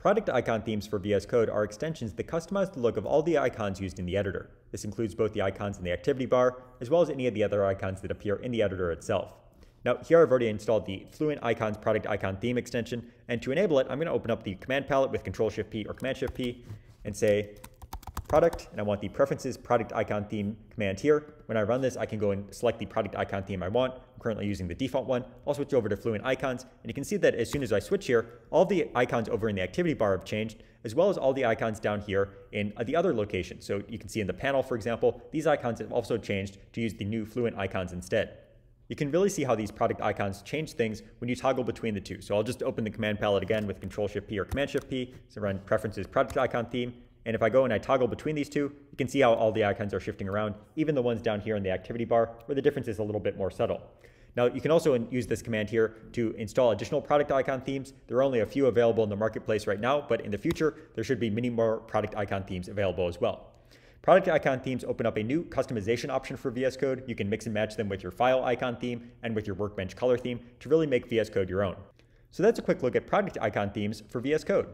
Product icon themes for VS Code are extensions that customize the look of all the icons used in the editor. This includes both the icons in the activity bar, as well as any of the other icons that appear in the editor itself. Now here I've already installed the Fluent Icons product icon theme extension, and to enable it, I'm going to open up the command palette with Control Shift P or Command Shift P and say product, and I want the preferences product icon theme command here. When I run this, I can go and select the product icon theme I want. I'm currently using the default one. I'll switch over to Fluent Icons, and you can see that as soon as I switch here, all the icons over in the activity bar have changed, as well as all the icons down here in the other locations. So you can see in the panel, for example, these icons have also changed to use the new Fluent icons instead. You can really see how these product icons change things when you toggle between the two. So I'll just open the command palette again with Control Shift P or Command Shift P. So run preferences product icon theme, and if I go and I toggle between these two, you can see how all the icons are shifting around, even the ones down here in the activity bar, where the difference is a little bit more subtle. Now, you can also use this command here to install additional product icon themes. There are only a few available in the marketplace right now, but in the future, there should be many more product icon themes available as well. Product icon themes open up a new customization option for VS Code. You can mix and match them with your file icon theme and with your workbench color theme to really make VS Code your own. So that's a quick look at product icon themes for VS Code.